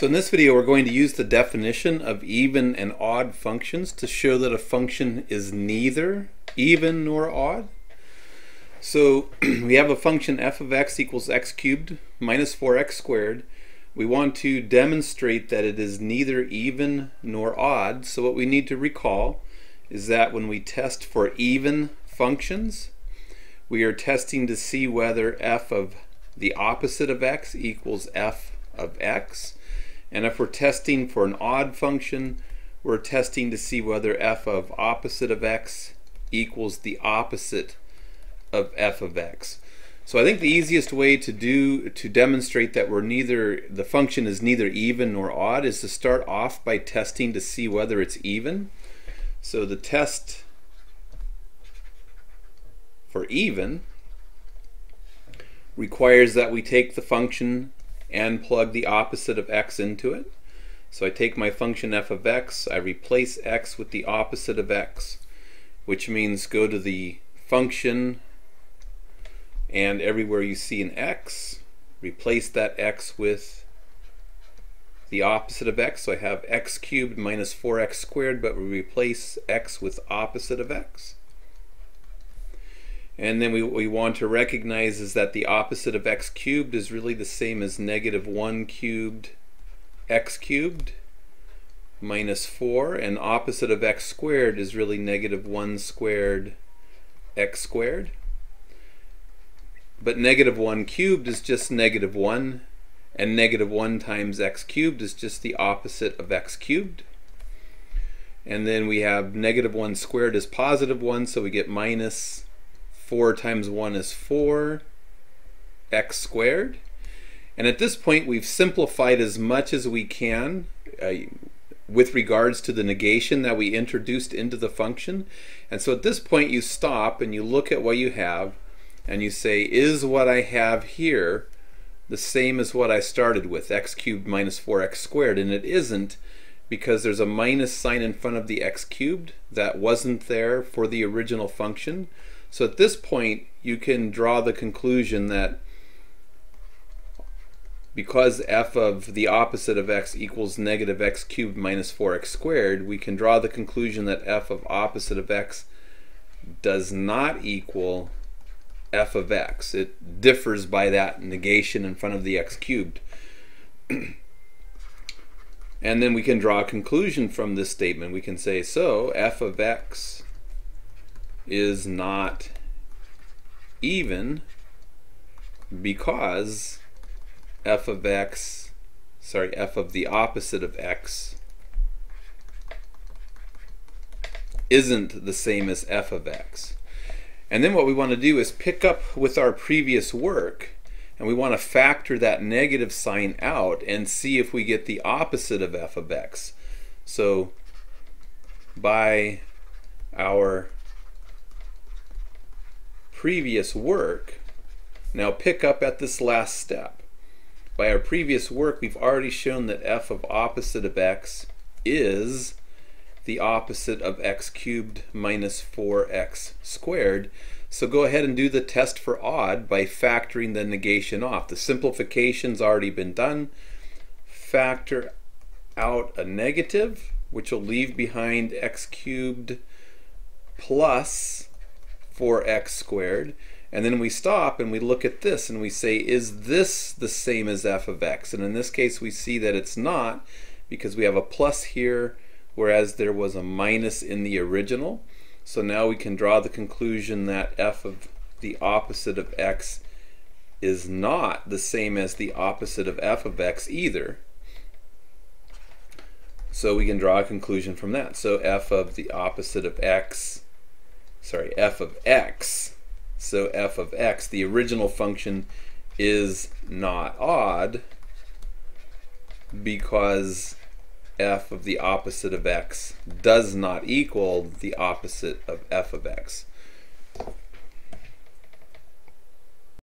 So in this video we're going to use the definition of even and odd functions to show that a function is neither even nor odd. So we have a function f of x equals x cubed minus 4x squared. We want to demonstrate that it is neither even nor odd. So what we need to recall is that when we test for even functions, we are testing to see whether f of the opposite of x equals f of x. And if we're testing for an odd function, we're testing to see whether f of opposite of x equals the opposite of f of x. So I think the easiest way to do to demonstrate that we're neither the function is neither even nor odd is to start off by testing to see whether it's even. So the test for even requires that we take the function and plug the opposite of x into it. So I take my function f of x, I replace x with the opposite of x, which means go to the function and everywhere you see an x, replace that x with the opposite of x. So I have x cubed minus 4x squared, but we replace x with opposite of x. And then we, we want to recognize is that the opposite of x cubed is really the same as negative 1 cubed x cubed minus 4. And opposite of x squared is really negative 1 squared x squared. But negative 1 cubed is just negative 1. And negative 1 times x cubed is just the opposite of x cubed. And then we have negative 1 squared is positive 1, so we get minus 4 times 1 is 4 x squared. And at this point, we've simplified as much as we can uh, with regards to the negation that we introduced into the function. And so at this point, you stop and you look at what you have and you say, is what I have here the same as what I started with, x cubed minus 4x squared? And it isn't because there's a minus sign in front of the x cubed that wasn't there for the original function. So at this point, you can draw the conclusion that because f of the opposite of x equals negative x cubed minus 4x squared, we can draw the conclusion that f of opposite of x does not equal f of x. It differs by that negation in front of the x cubed. and then we can draw a conclusion from this statement. We can say, so f of x is not even because f of x, sorry, f of the opposite of x isn't the same as f of x. And then what we want to do is pick up with our previous work and we want to factor that negative sign out and see if we get the opposite of f of x. So by our previous work, now pick up at this last step. By our previous work, we've already shown that f of opposite of x is the opposite of x cubed minus 4x squared. So go ahead and do the test for odd by factoring the negation off. The simplification's already been done. Factor out a negative, which will leave behind x cubed plus 4x squared. And then we stop and we look at this and we say, is this the same as f of x? And in this case, we see that it's not because we have a plus here, whereas there was a minus in the original. So now we can draw the conclusion that f of the opposite of x is not the same as the opposite of f of x either. So we can draw a conclusion from that. So f of the opposite of x sorry, f of x. So f of x, the original function is not odd because f of the opposite of x does not equal the opposite of f of x.